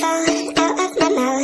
fall out of my mouth.